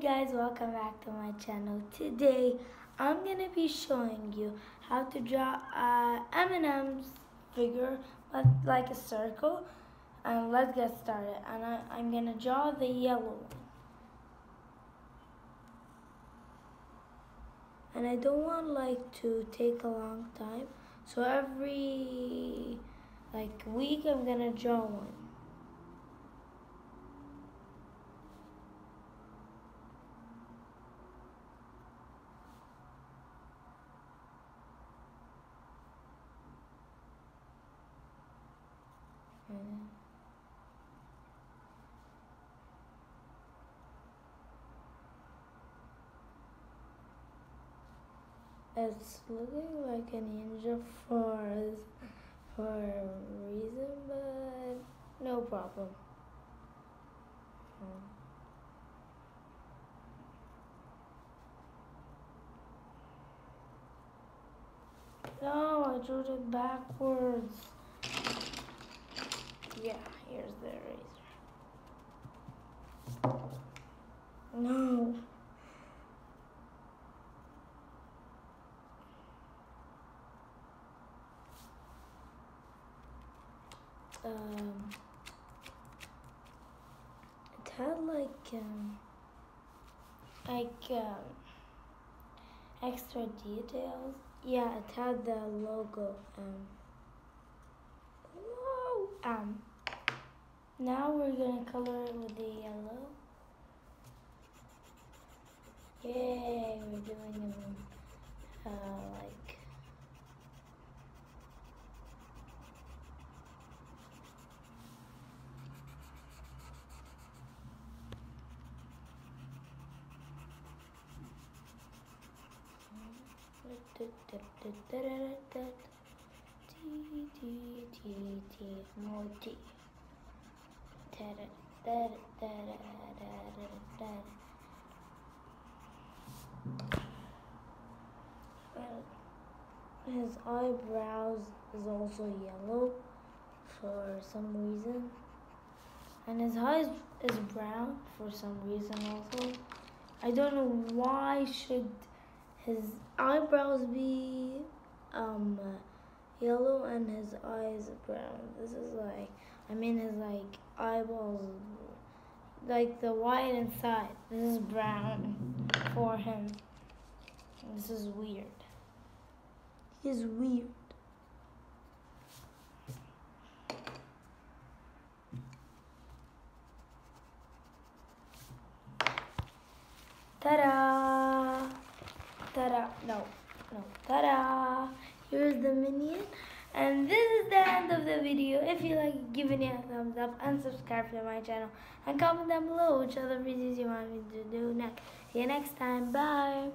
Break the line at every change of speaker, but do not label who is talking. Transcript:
guys, welcome back to my channel. Today, I'm gonna be showing you how to draw a M&M's figure, but like a circle. And let's get started. And I, I'm gonna draw the yellow one. And I don't want like to take a long time. So every like week, I'm gonna draw one. It's looking like a ninja for for a reason, but no problem. Hmm. No, I drew it backwards. Yeah, here's the eraser. No. Um, it had like um, like um, extra details. Yeah, it had the logo. Um, whoa, um. Now we're gonna color it with the yellow. Yay, we're doing them uh, like His eyebrows is also yellow for some reason. And his eyes is brown for some reason also. I don't know why should his eyebrows be um yellow and his eyes brown. This is like I mean his like eyeballs like the white inside. This is brown for him. This is weird. He's weird. Ta-da! Ta-da! No, no, ta-da! Here's the minion. And this is the end of the video. If you like, give it a thumbs up and subscribe to my channel. And comment down below which other videos you want me to do next. See you next time. Bye.